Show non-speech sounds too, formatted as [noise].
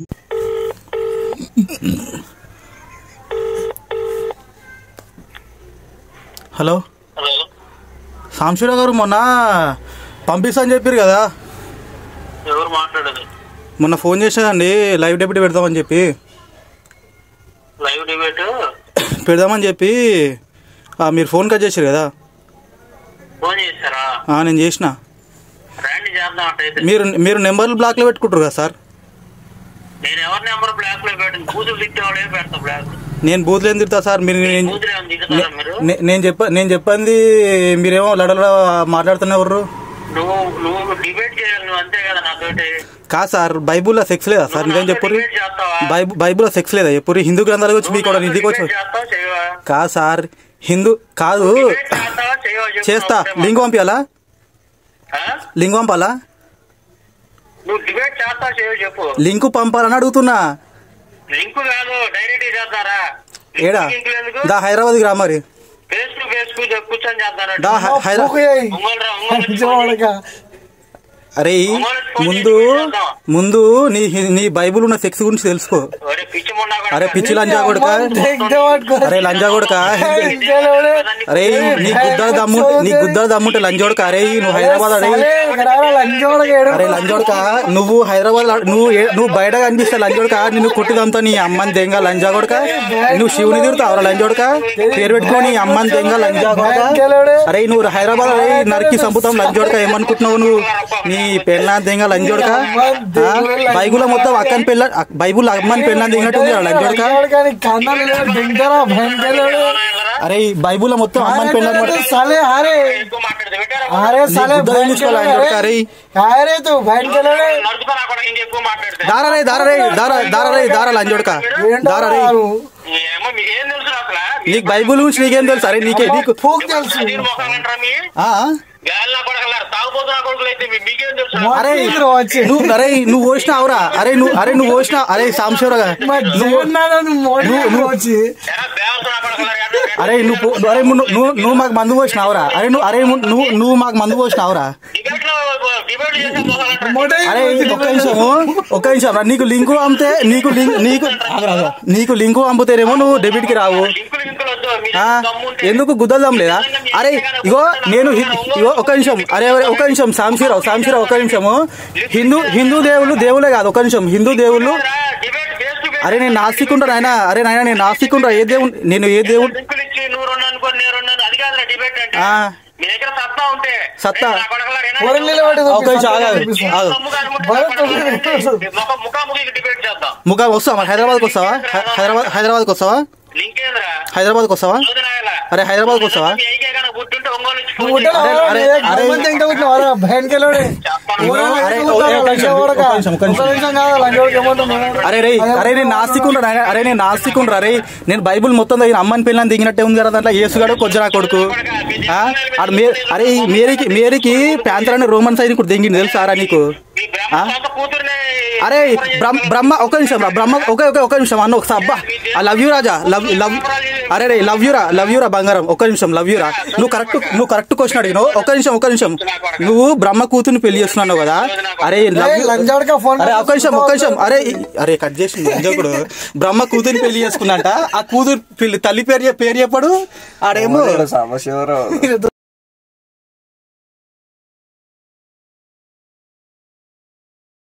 Hello. Hello. Samsi Rao గారు మొన్న పంపిస్తా అని చెప్పారు కదా. ఎవరు మాట్లాడేది? మొన్న ఫోన్ చేసేదండి లైవ్ డెబ్యూట్ పెడదామని చెప్పి. Live debate? పెడదామని చెప్పి మీరు ఫోన్ కట్ చేశారు కదా. ఫోన్ నేను చేసిన. మీరు మీరు నెంబర్లు బ్లాక్లో పెట్టుకుంటారు కదా సార్. నేను ఎవరి నెంబర్ బ్లాక్లో బూతులు తిట్టే వాళ్ళే పెడతా బ్లాక్. నేను బూత్లు ఏం తిడతా సార్? మీరు నేను- మీరు? చెప్ప నేను చెప్పంది మీరేమో లడల మాట్లాడుతున్నవారు నువ్వు నువ్వు డిబేట్ చేయాలి నువ్వు అంతే కదా నాతోటి. కాదు సార్ బైబుల్లో సెక్స్ లేదా సార్? నిజం చెప్పు బైబుల్లో సెక్స్ లేదా ఎప్పుడు హిందూ గ్రంథాల గురించి మీకు కూడా ఇంటికి వచ్చి కాదు సార్ హిందూ కాదు. చెప్పు చేస్తా. లింక్ పంపించాలా? లింక్ పంపాలా? నువ్వు డిబేట్ చేయవా చెప్పు. లింక్ పంపాలని అడుగుతున్నా. లింక్ కాదు డైరెక్ట్ చేస్తారా? ఏడా? దా హైదరాబాద్కి రా మరి. ఫేస్ టు ఫేస్ కూర్చొని చేస్తారా [laughs] అరే ముందు ముందు నీ నీ బైబుల్ ఉన్న సెక్స్ గురించి తెలుసుకో. అరే పిచ్చి లంజా కొడుక. అరే లంజా కొడుక. అరే నీ గుద్దల దమ్ము నీ గుద్దల దమ్ముంటే లంజోడక అరే నువ్వు హైదరాబాద్ అరే. అరే లంజోడక నువ్వు హైదరాబాద్ నువ్వు నువ్వు బయట కనిపిస్తా లంజోడక నిన్ను కొట్టిదంతా నీ అమ్మని దెంగ లంజా కొడుక. నువ్వు శివుని తిరుగుతావు లంజోడక పేరు పెట్టుకో నీ అమ్మని దెంగ లంజా కొడుక. అరే నువ్వు హైదరాబాద్ అరే నరికి సంపుతాం లంజోడక ఏమనుకుంటున్నావు నువ్వు? నీ పెళ్ళా దింగ లంజోడక బైబుల్ మొత్తం అక్కని పెళ్ళ బైబుల్ అమ్మని పెళ్ళా దిగినట్టుంది లంజోడక అరే బైబుల్ మొత్తం అమ్మని పెళ్ళ దారే దార దారే దారా లంజోడక దారే నీకు బైబుల్ గురించి నీకేం తెలుసు? అరే నీకే నీకు తెలుసు. అరే. నువ్వు అరే నువ్వు పోసినావురా అరే నువ్వు అరే నువ్వు పోసిన అరే ఎరా? అరే నువ్వు అరే నువ్వు నువ్వు మాకు మందు పోసినావురా అరే నువ్వు అరే నువ్వు నువ్వు- నువ్వు మాకు మందు పోసినావురా లో డిబేట్ చేసే మొఖాలు అంటారా? మోడీ అరే ఒక్క నిమిషము ఒక్క నిమిషం రా. నీకు లింకు పంపితే నీకు లింక్ నీకు. నీకు లింకు పంపుతేనేమో నువ్వు డెబిట్కి రావు. ఎందుకు గుద్దలం లేదా అరే ఇగో నేను ఇగో ఒక నిమిషం. అరే అరే, ఒక నిమిషం. సాంశీరావు సాంశీరావు ఒక నిమిషము. హిందూ హిందూ దేవుళ్ళు దేవులే కాదు ఒక నిమిషం. హిందూ దేవుళ్ళు అరే నేను నాస్తికుంటా నాయన. అరే నాయన నేను నాస్తికుంటా. ఏ దేవుడు నేను ఏ దేవుడు సత్తా ముఖా వస్తావా? హైదరాబాద్కి వస్తావా? హైదరాబాద్ హైదరాబాద్కి వస్తావా? హైదరాబాద్కి వస్తావా? అరే హైదరాబాద్కి వస్తావా? అరే రే అరే నేను నాస్తికుండ్రా అరే నేను నాస్తికుండ్రా అరే నేను బైబుల్ మొత్తం అమ్మని పిల్లని దిగినట్టే ఉంది కదా దాంట్లో. ఏసుగాడు కొజ్జరా కొడుకు? ఆ? మే అరే ఈ మేరీకి మేరీకి ప్యాంతర్ అనే రోమన్ సైనికుడు దింగింది తెలుసారా నీకు అరే బ్రహ్మ బ్రహ్మ ఒక నిమిషం రా బ్రహ్మ ఒక ఒక ఒక నిమిషం అన్న ఒకసారి అబ్బా I love you Raja love love అరే రే లవ్ యూరా లవ్ యూరా బంగారం ఒక నిమిషం లవ్ యూరా నువ్వు కరెక్ట్ నువ్వు కరెక్ట్ క్వశ్చన్ అడిగినావు ఒక నిమిషం ఒక నిమిషం. నువ్వు బ్రహ్మ కూతుర్ని పెళ్ళి చేస్తున్నావు కదా? అరే ఫోన్ అరే ఒక నిమిషం ఒక నిమిషం అరే అరే కట్ చేసి లంజకుడు బ్రహ్మ కూతుర్ని పెళ్ళి చేసుకున్నట ఆ కూతురు పెళ్ళి తల్లి పేరు పేరు చెప్పడు ఆడేమో